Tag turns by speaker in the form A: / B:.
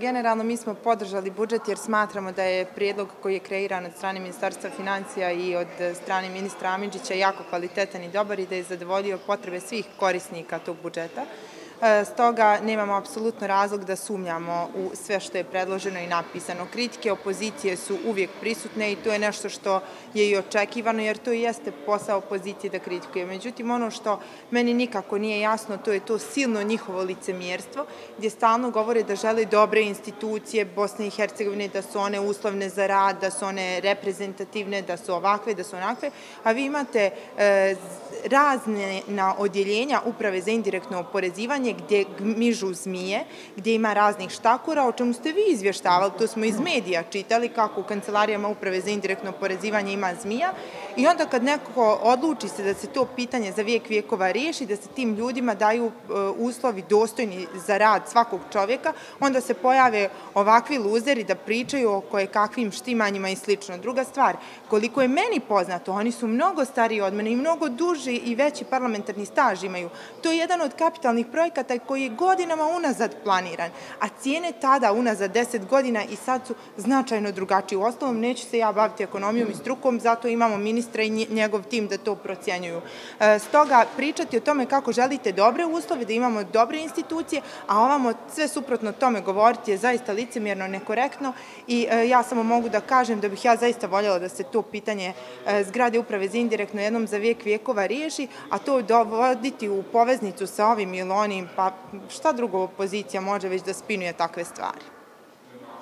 A: Generalno mi smo podržali budžet jer smatramo da je prijedlog koji je kreiran od strane Ministarstva financija i od strane ministra Amidžića jako kvalitetan i dobar i da je zadovoljio potrebe svih korisnika tog budžeta. E, stoga nemamo apsolutno razlog da sumnjamo u sve što je predloženo i napisano. Kritike opozicije su uvijek prisutne i to je nešto što je i očekivano jer to jeste posao opozicije da kritikuje. Međutim, ono što meni nikako nije jasno, to je to silno njihovo licemjerstvo gdje stalno govore da žele dobre institucije Bosne i Hercegovine, da su one uslovne za rad, da su one reprezentativne, da su ovakve, da su onakve, a vi imate e, razne na odjeljenja uprave za indirektno oporezivanje gdje mižu zmije, gdje ima raznih štakora, o čemu ste vi izvještavali, to smo iz medija čitali kako u kancelarijama uprave za indirektno porezivanje ima zmija i onda kad neko odluči se da se to pitanje za vijek vijekova riješi, da se tim ljudima daju e, uslovi dostojni za rad svakog čovjeka, onda se pojave ovakvi luzeri da pričaju o koje kakvim štimanjima i slično. Druga stvar, koliko je meni poznato, oni su mnogo stariji od mene i mnogo duži i veći parlamentarni staž imaju. To je jedan od kapitalnih projekata projekata koji je godinama unazad planiran, a cijene tada unazad deset godina i sad su značajno drugačije. U osnovom neću se ja baviti ekonomijom i strukom, zato imamo ministra i njegov tim da to procjenjuju. E, stoga pričati o tome kako želite dobre uslove, da imamo dobre institucije, a ovamo sve suprotno tome govoriti je zaista licemjerno, nekorektno i e, ja samo mogu da kažem da bih ja zaista voljela da se to pitanje e, zgrade uprave za indirektno jednom za vijek vijekova riješi, a to dovoditi u poveznicu sa ovim ili onim pa šta drugo opozicija može već da spinuje takve stvari?